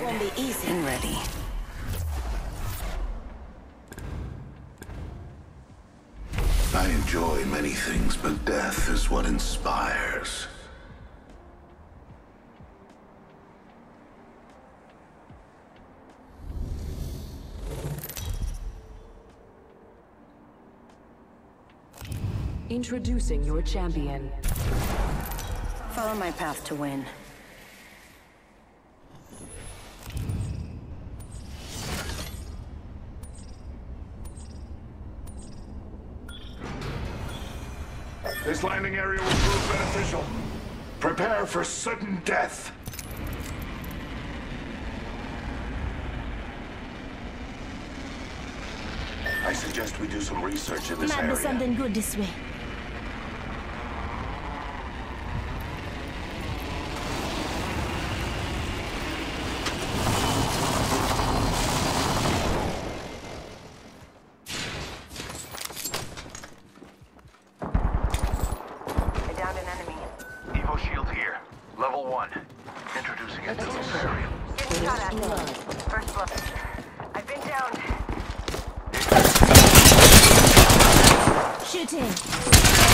Won't be easy. And ready. I enjoy many things, but death is what inspires. Introducing your champion. Follow my path to win. This landing area will prove beneficial. Prepare for sudden death. I suggest we do some research in this Might be area. something good this way. I downed an enemy. Evo shield here. Level one. Introducing it to this area. Getting shot at. First blood. I've been down. Shooting!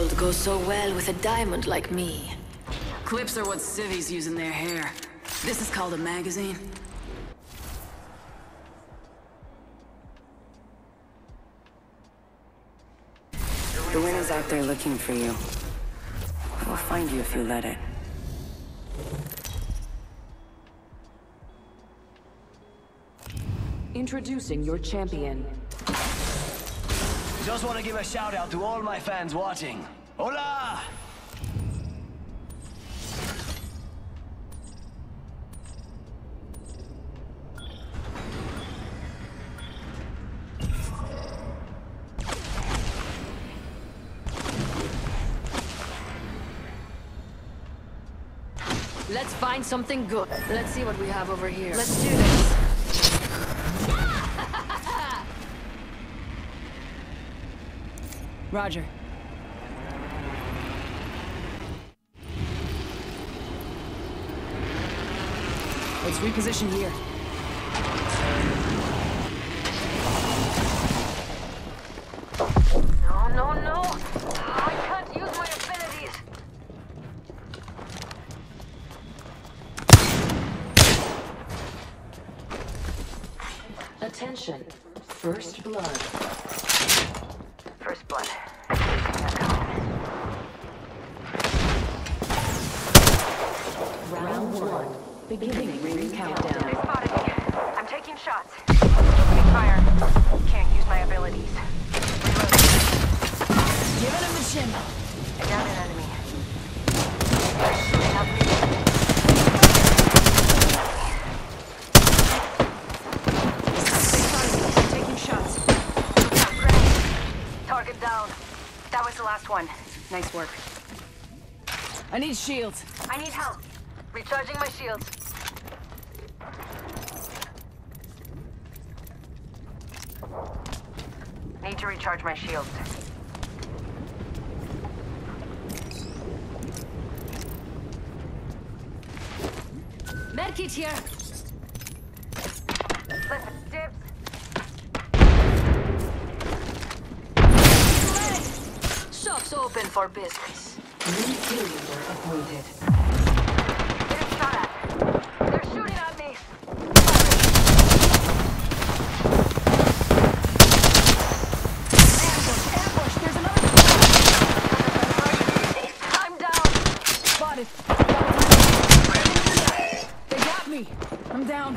Gold goes so well with a diamond like me. Clips are what civvies use in their hair. This is called a magazine. The wind is out there looking for you. It will find you if you let it. Introducing your champion. Just want to give a shout out to all my fans watching. Hola! Let's find something good. Let's see what we have over here. Let's do this. Roger. Let's reposition here. No, no, no! I can't use my abilities! Attention. First blood. First blood. Round one. Beginning ring countdown. They spotted me. I'm taking shots. Opening fire. Can't use my abilities. Reloading. Giving him the chin. I down an enemy. Help me. They spotted me. Taking shots. Grenade. Target down. That was the last one. Nice work. I need shields. I need help. Recharging my shields. Need to recharge my shields. Medkit here. Listen, Shop's open for business. New kill leader appointed. Getting shot at. They're shooting at me. Ambush, ambush. There's another I'm down. spotted. They got me. I'm down.